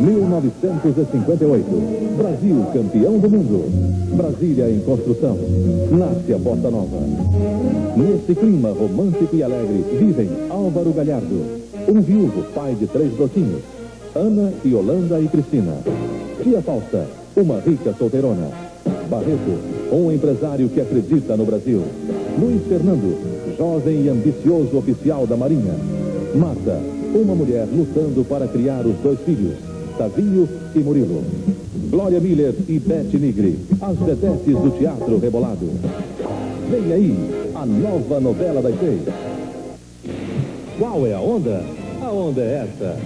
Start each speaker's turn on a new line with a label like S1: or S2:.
S1: 1958. Brasil campeão do mundo. Brasília em construção. Nasce a Bossa Nova. Nesse clima romântico e alegre vivem Álvaro Galhardo, um viúvo pai de três docinhos. Ana, Yolanda e Cristina. Tia Fausta, uma rica solteirona. Barreto, um empresário que acredita no Brasil. Luiz Fernando, jovem e ambicioso oficial da Marinha. Marta, uma mulher lutando para criar os dois filhos, Tavinho e Murilo. Glória Miller e Beth Nigri, as vedetes do Teatro Rebolado. Vem aí, a nova novela das seis. Qual é a onda? A onda é essa.